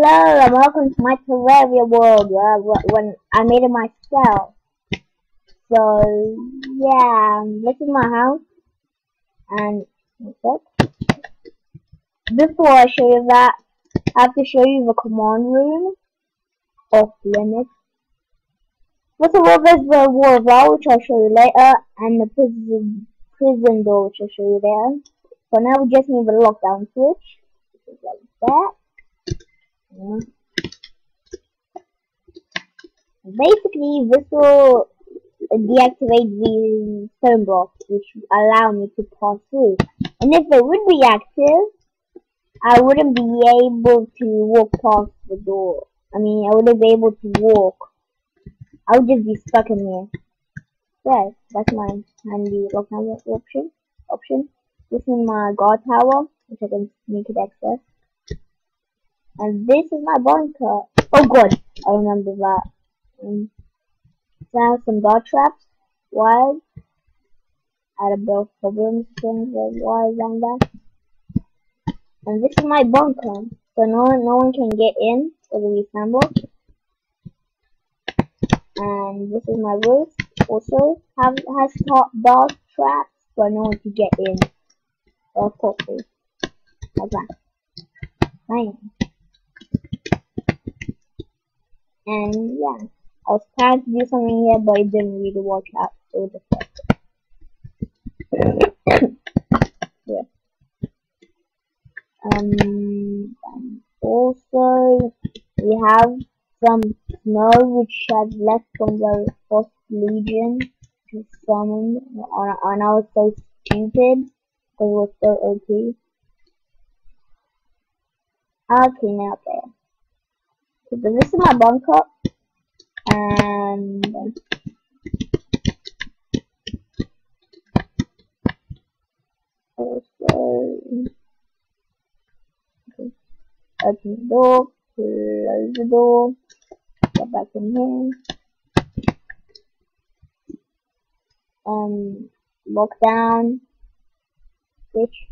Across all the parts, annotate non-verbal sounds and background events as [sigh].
Hello and welcome to my Terraria world uh, where, when I made it myself. So yeah, um, this is my house and before I show you that, I have to show you the command room off limits. First of all, there's the war wall, which I'll show you later, and the prison prison door, which I'll show you later. For now, we just need the lockdown switch, like that. Basically, this will deactivate the stone blocks, which allow me to pass through. And if they would be active, I wouldn't be able to walk past the door. I mean, I wouldn't be able to walk. I would just be stuck in here. Yeah, that's my handy lockdown option. Option. This is my guard tower, which I can make it access. And this is my bunker. Oh god, I remember that. Um, have some guard traps. Why? I had a bit of problems with wires and that. And this is my bunker, so no one, no one can get in for the reassemble. And this is my roof. Also have has top dog traps, but no one can get in. Course, like that. And yeah, I was trying to do something here, but it didn't really work out. So just [coughs] yeah. Um, also we have some snow which had left from the Frost Legion to summon, and I was so stupid because it was so OP. Okay, now there. So this is my bunker, and also open the door, close the door, get back in here, um, lock down, switch.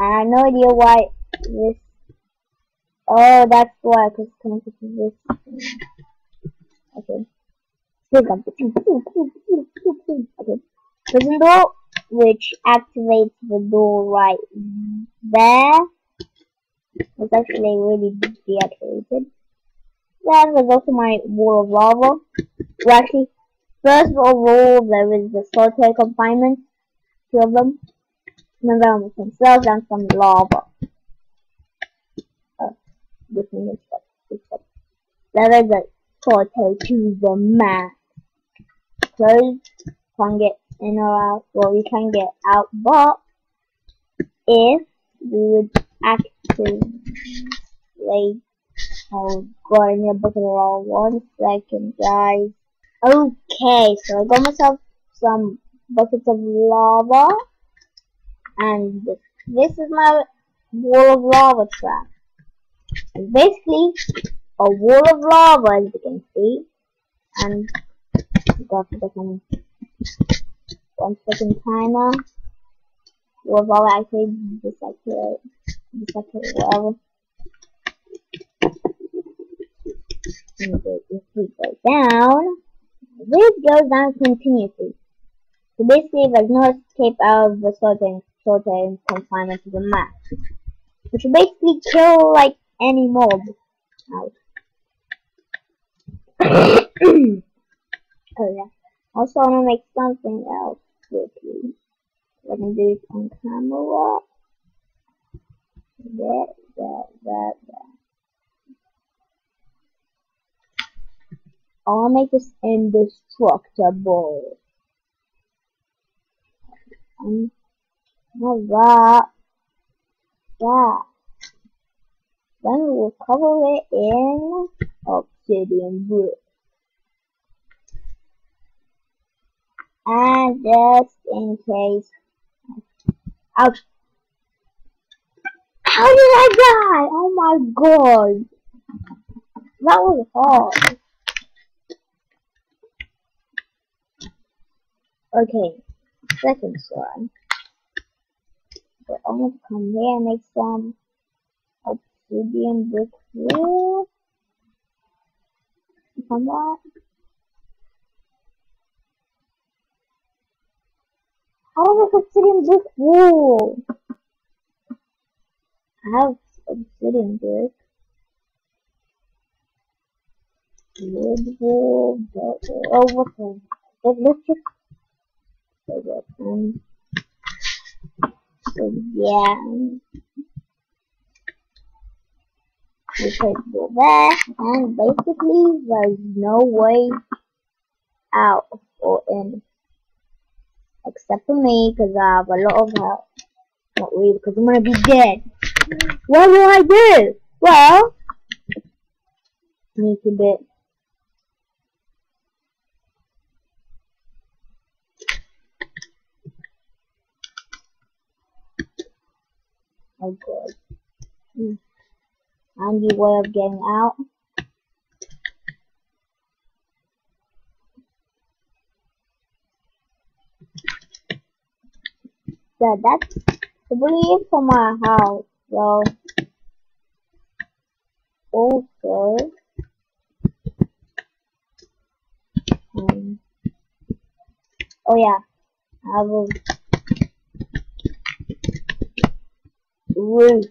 I have no idea why this, oh that's why, it's connected to this. Okay. Okay. Prison door which activates the door right there. It's actually really deactivated. Then there's also my wall of lava. Well, actually, first of all, there is the solitary confinement, two of them. And then there are some cells and some lava. Oh, is stuck. This stuck. There is a solitary to the max. Closed. Can't get in or out. Well, we can get out, but if we would activate, oh god, I need a bucket of all. One second, guys. Okay, so I got myself some buckets of lava, and this is my wall of lava trap. Basically, a wall of lava, as you can see, and got the one second timer. We've all actually disappeared, disappeared, whatever. And if we go down, this goes down continuously. So basically, there's no escape out of the sorting, sorting confinement to the map. Which will basically kill, like, any mob. Out. [coughs] oh yeah. Also, I want to make something else quickly. Let me do it on camera. That, that, that, that. I want to make this indestructible. Um, not that. That. Then we'll cover it in obsidian brick. and just in case. Ouch. How did I die? Oh my god. That was hard. Okay, second one. I'm gonna come here and make some obsidian brick wall. Come on. How do I have obsidian brick wall? I have obsidian brick. Wood wall, oh, what the? Let's just. So yeah. We could go there, and basically there's no way out or in. Except for me, because I have a lot of help. Not really, because I'm gonna be dead. What do I do? Well, sneak a bit. Oh god. Hmm handy way of getting out. So that's the believe for my house. So also um, oh yeah, I will roof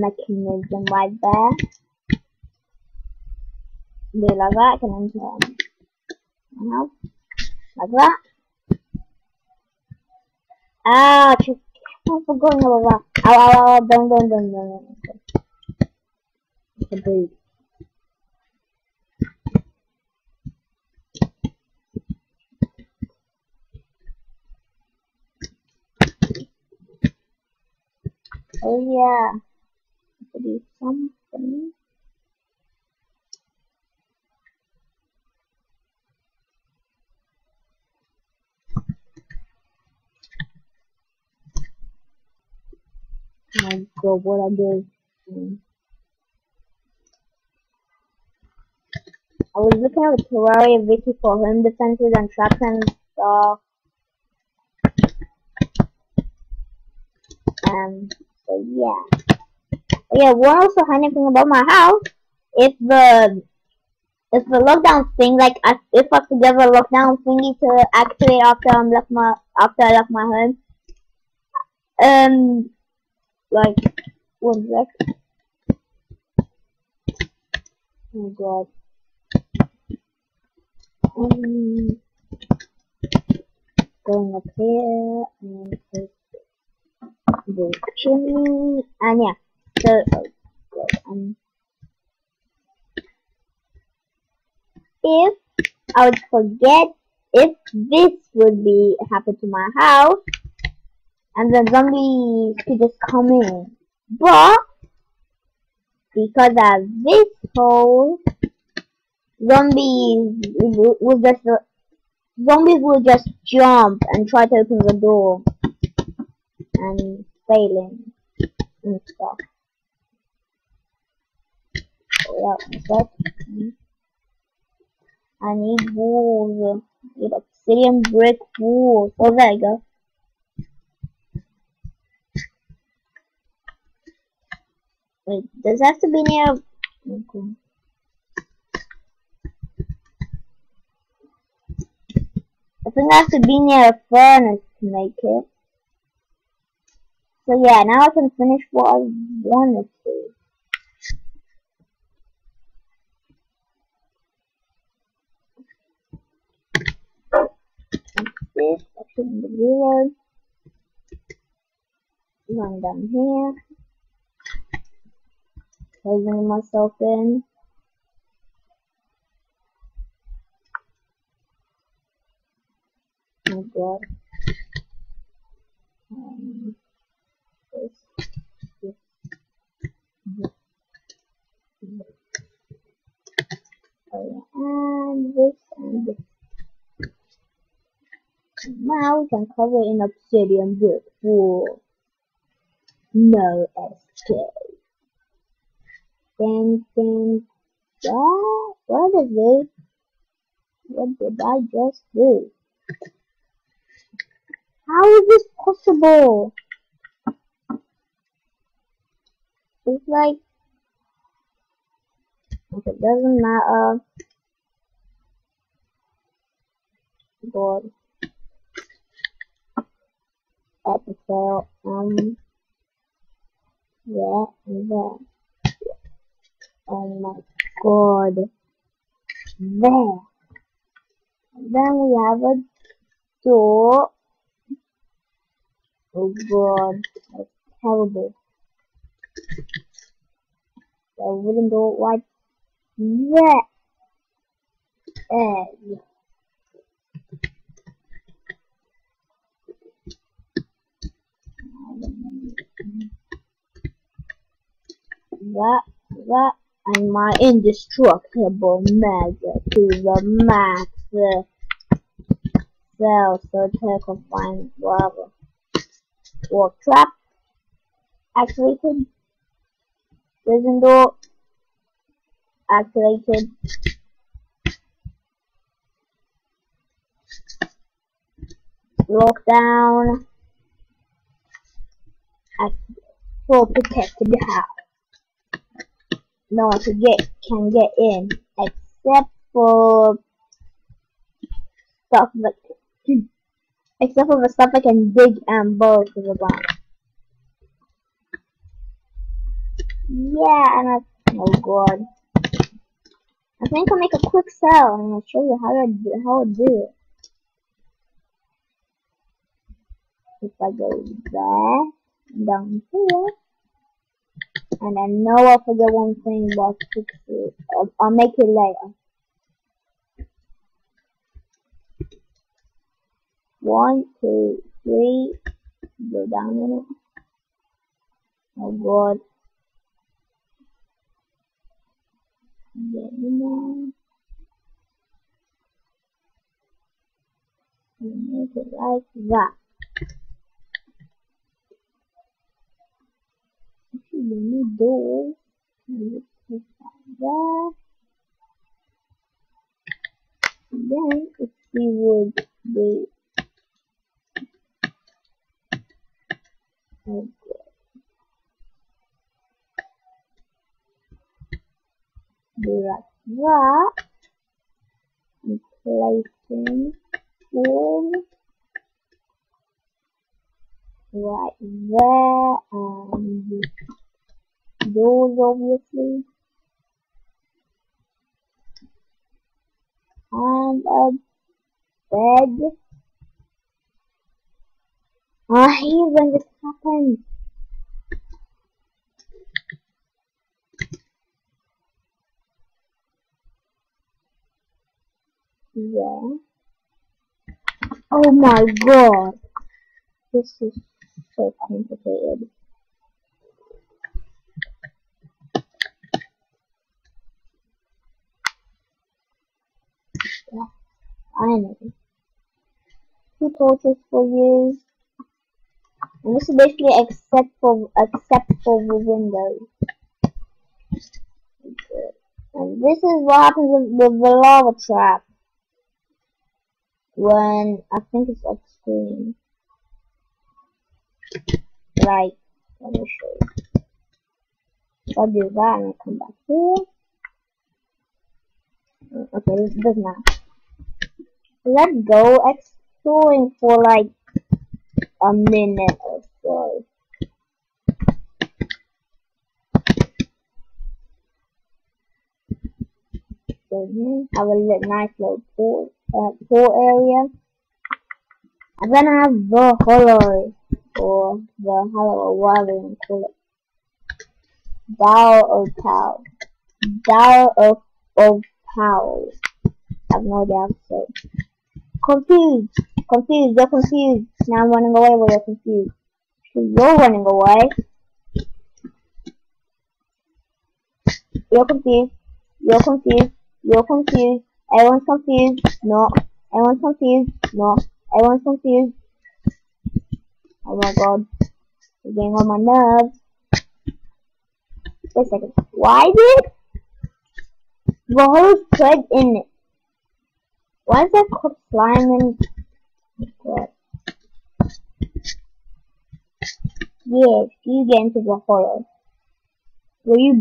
mechanism right there. Do like that, and then turn now, like that. Ah, just I forgot about that. Ow, ow, ow, don't, don't, don't. It's a boot. Oh yeah do something. my god, what I did. I was looking at the Terraria wiki for home defenses and traps and stuff. Um, so yeah yeah, one also funny thing about my house, if the if the lockdown thing, like if I could get lockdown thingy to activate after I'm left my after I left my home, um, like one sec. Oh god. Um, going up here and the chimney and yeah. So, oh, um, if I would forget if this would be happen to my house, and the zombies could just come in, but because of this hole, zombies will just zombies will just jump and try to open the door and failing and stuff out I need walls. I need obsidian brick walls. Oh, there you go. Wait, does it have to be near? Okay. I think I have to be near a furnace to make it. So yeah, now I can finish what I wanted to. This, section the zero. Run down here. Closing myself in. Oh god. Um, this, this, this, this. Oh, and this and this. Now we can cover in obsidian brick wall. No escape. Then, then, what? What is it? What did I just do? How is this possible? It's like it doesn't matter. God. Episode. Um. Yeah, and there. Oh my god. There. Then we have a door. Oh god, that's terrible. The wooden door right there. Egg. That, that, and my indestructible magic to the max. Uh, cell, so terrifying, whatever. Warp trap activated. Prison door activated. Lockdown. Full protected house. No one can get can get in except for stuff that except for the stuff I can dig and burrow to the ground. Yeah, and I oh god. I think I'll make a quick cell and I'll show you how to do, how to do it. If I go there, down here, and I know I forget one thing about fix it. I'll, I'll make it later. One, two, three. Go down in it. Oh god. Get in there. And make it like that. The new door. Let's put that there. Then, we would do Oh, Do like that. And placing right there and those obviously and a bed ah, I hate when this happens. Yeah. Oh my god. This is so complicated. I know. Two torches for you. And this is basically except for except for the windows. And this is what happens with, the lava trap. When I think it's off screen. Like let me show you. So I'll do that and I'll come back here. Mm, okay, this does not. Let's go exploring for like a minute or so. have a nice little pool, uh, pool area. And then I have the hollow, or the hollow, or whatever you call it. Dow of Pow. Dow of, of Pow. I have no idea how to say. Confused. Confused, you're confused. Now I'm running away while you're confused. So you're running away. You're confused. You're confused. You're confused. Everyone's confused. No. Everyone's confused. No. Everyone's confused. Oh my god. You're getting on my nerves. Wait a second. Why did whole thread in? Why is that called slime in what? Yes, you get into the horror. Will you